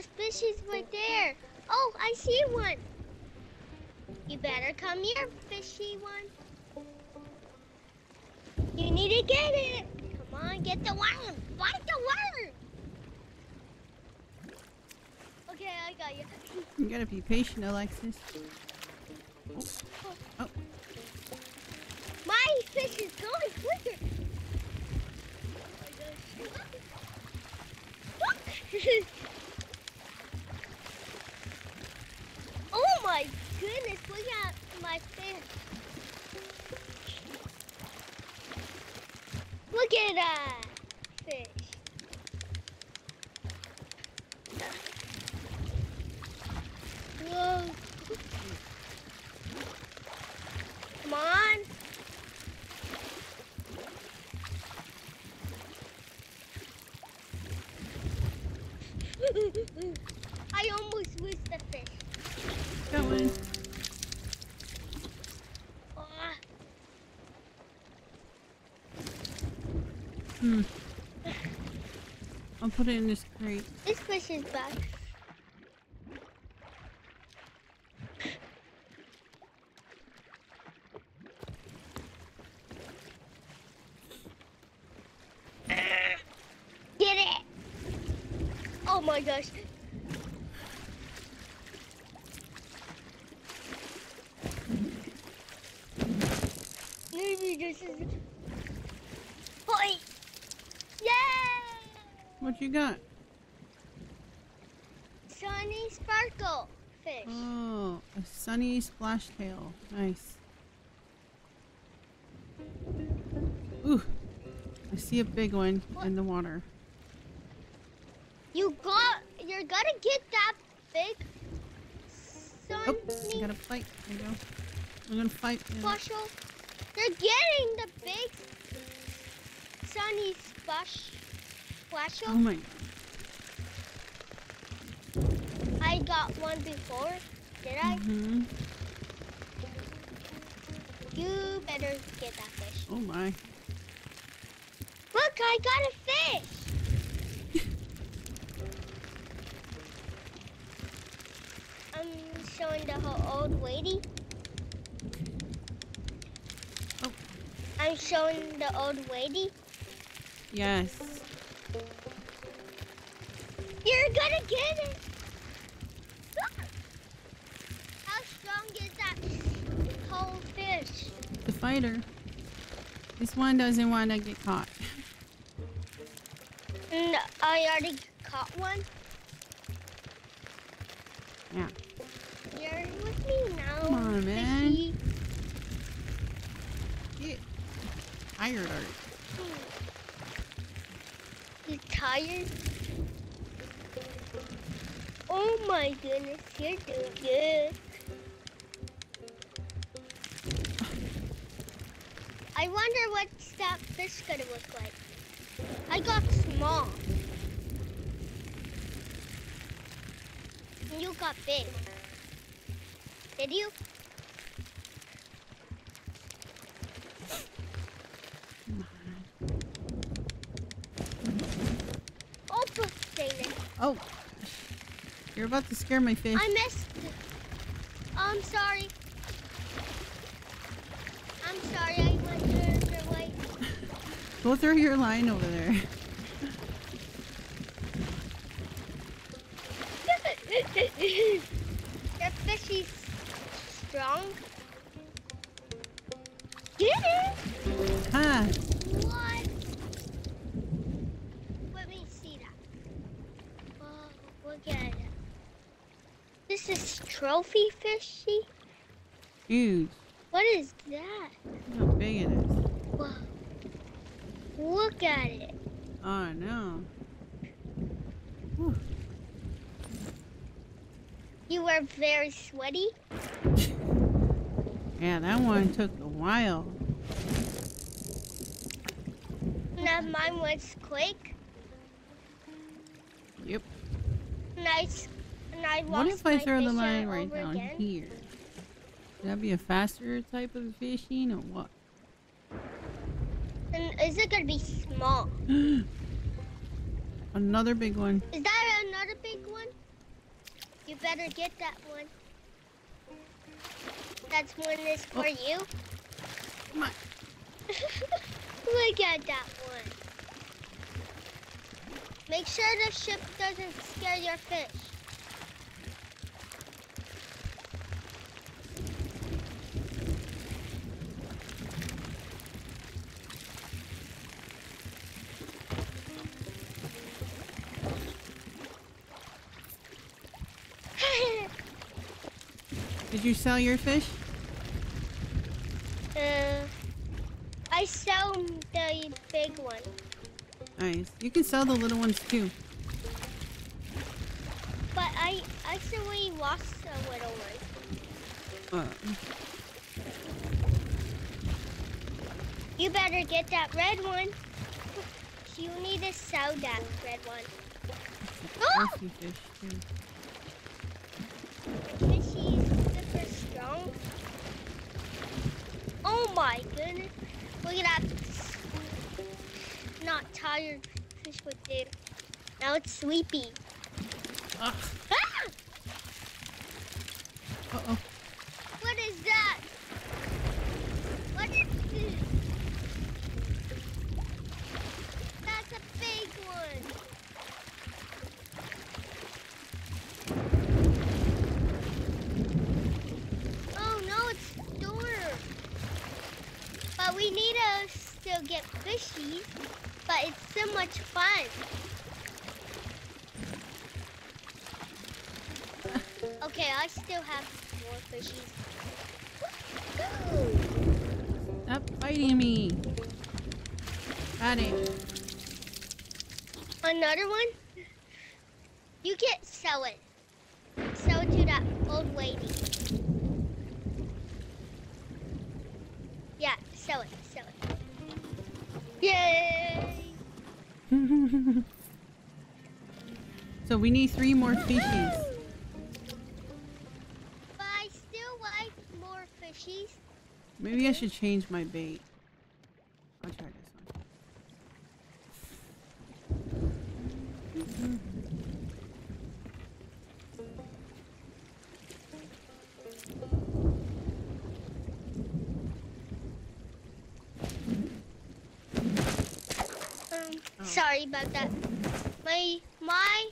there's fishes right there. Oh, I see one. You better come here, fishy one. You need to get it. Come on, get the worm. Fight the worm. Okay, I got you. You gotta be patient, Alexis. Oh. oh. My fish is going quicker. oh my goodness, look at my fish. Look at that fish. Whoa. Come on. I almost lose the fish. Going. Ah, Hmm. I'll put it in this crate. this fish is back. Get it! Oh my gosh. Maybe this is. Hoi! Yay! What you got? Sunny sparkle fish. Oh, a sunny splash tail. Nice. Ooh, I see a big one in the water. You got. You're gonna get that big. Oh, I Sunny gotta fight. There you go. I'm gonna fight. special. You're getting the big. Sunny splash. Splash. Oh my. I got one before. Did I? hmm You better get that fish. Oh my. Look, I got a fish. I'm showing the whole old lady. Oh. I'm showing the old lady. Yes. You're gonna get it. How strong is that whole fish? The fighter. This one doesn't want to get caught. No, I already caught one. Yeah. You're with me now. Come on, man. fishy. Get tired already. You tired? Oh my goodness, you're doing good. I wonder what that fish gonna look like. I got small. You got big. Did you? Oh, dang it. Oh, you're about to scare my fish. I missed it. I'm sorry. I'm sorry I went the other way. Go through your line over there. Your fishy's strong. Get it? Ah, What? Let me see that. Oh, look at it. This is trophy fishy? huge. What is that? Look how big it is. Whoa. Look at it. Oh no. Whew. You were very sweaty. Yeah, that one took a while. Now mine was quick. Yep. And I, s- and I What if I throw the line right down again. here? Would that be a faster type of fishing or what? And is it gonna be small? Another big one. Is that another big one? You better get that one. That's one is for Oh. you. Come on. Look at that one. Make sure the ship doesn't scare your fish. Did you sell your fish? uh, I sell the big one. Nice. You can sell the little ones too. But I actually lost a little one. Uh, You better get that red one. You need to sell that red one. Oh! trophy fish too. Fishy's strong. Oh my goodness. Look at that. Not tired fish with data. Now it's sleepy. Ugh. Ah! Uh-oh. What is that? What is this? That's a big one. Oh no, it's storm. But we need to still get fishies. But it's so much fun. Okay, I still have more fishies. Stop biting me. Got it. Another one? You get sell it. Sell it to that old lady. Yeah, sell it, sell it. Yay! so we need three more fishies. But I still like more fishies. Maybe I should change my bait. I'll try this about that. My my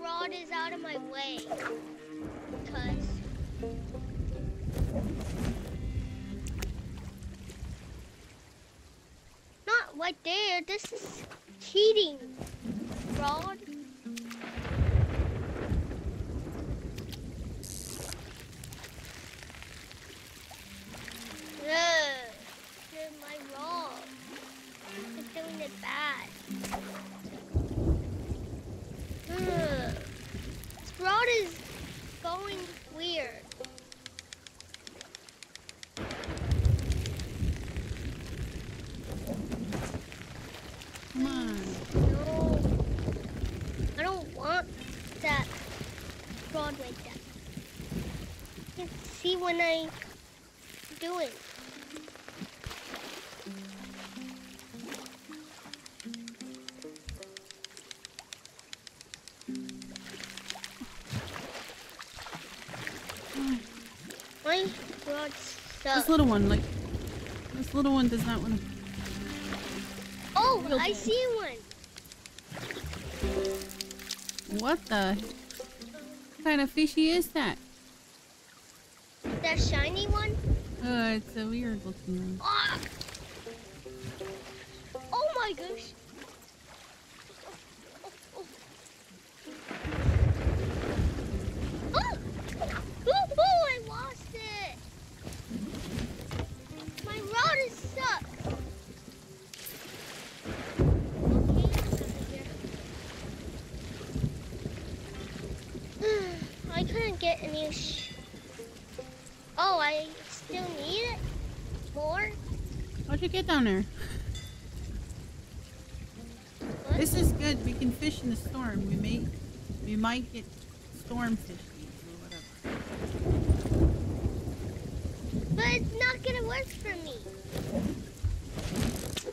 rod is out of my way. Cause not right there. This is cheating, rod. Ugh, my rod. It's doing it bad. Ugh. This rod is going weird. Come on. No. I don't want that like that. You can see when I do it. My rod This little one, like, this little one does not want to. Oh, I see one. What the? What kind of fishy is that? That shiny one? Uh, it's a weird looking one. Ah! Oh my gosh. Couldn't get any. Sh- oh, I still need it. More. How'd you get down there? What? This is good. We can fish in the storm. We may, we might get storm fishies or whatever. But it's not gonna work for me.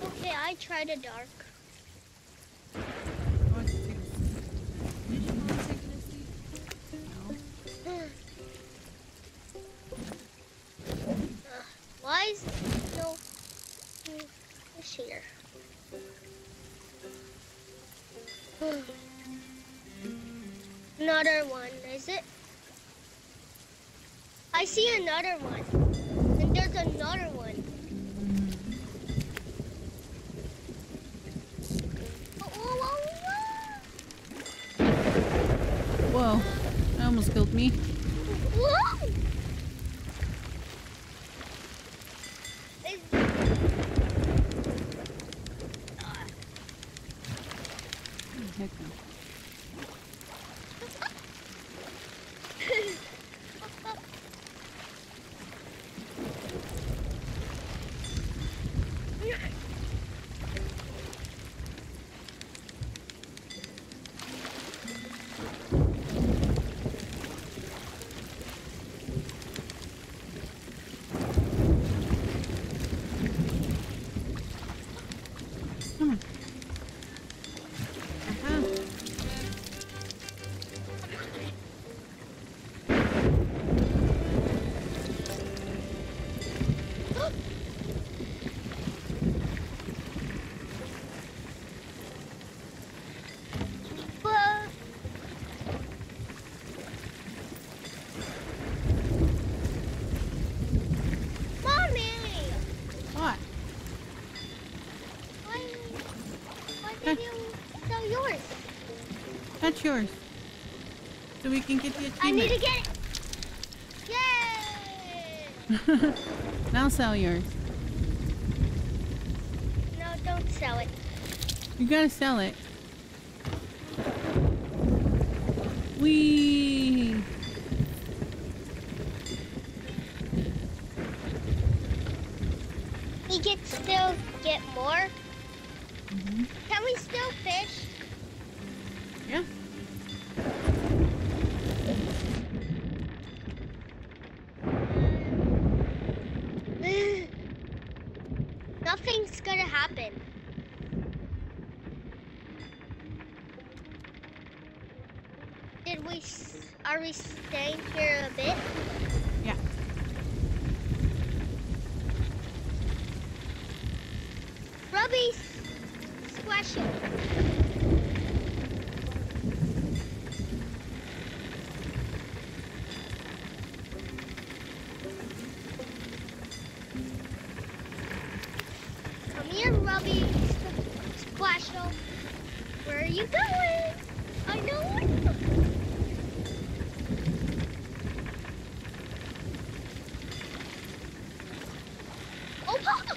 Okay, I tried a dark. No. It's here. another one, is it? I see another one. And there's another one. Oh, oh, oh, Whoa, that almost killed me. Whoa! That's yours. So we can get the I need to get it. Yay! now sell yours. No, don't sell it. You gotta sell it. Wee. We can still get more. Mhm. Can we still fish? Yeah. Nothing's gonna happen. Did we? s- Are we staying here a bit? Yeah. Rubby Squashy. Come here, Rubby Squasho. Where are you going? I know where you're going. Oh, Papa!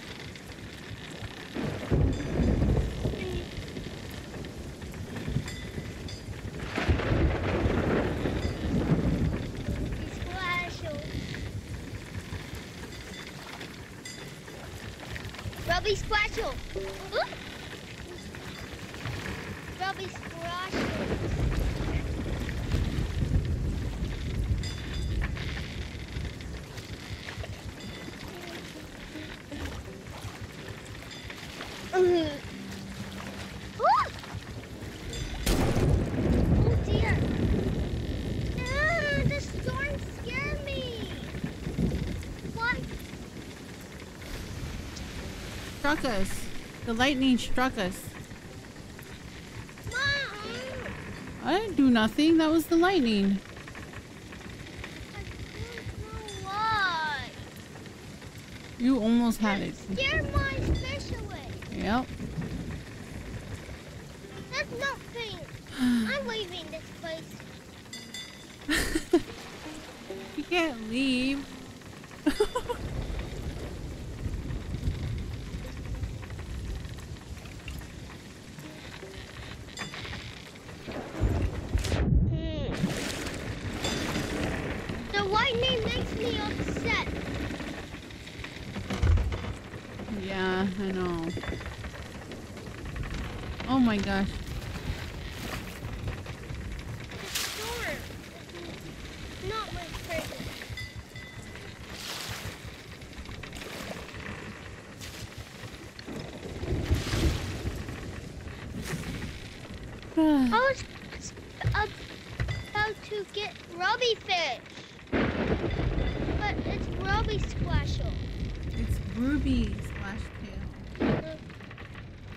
Rubby Squashle. Oop. Rubby Squashle. Ugh. Ooh. Oh dear. Ah, the storm scared me. What? Struck us. The lightning struck us. Mom. I didn't do nothing. That was the lightning. I don't know why. You almost had it. Scared my fish away. Yep. That's not fair. I'm leaving this place. you can't leave. Hmm. The lightning makes me upset. yeah, I know. Oh my gosh. The storm is not my present. I was about to get Rubby fish. But it's Rubby Squashle. it's Ruby slash tail. Uh,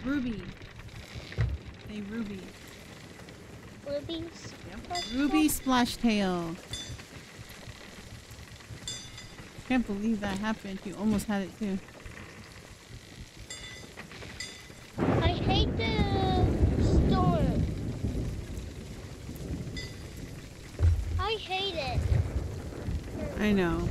Ruby. Say Ruby. Ruby. Splash Ruby tail? Splash Tail. Can't believe that happened. You almost had it too. I hate the storm. I hate it. I know.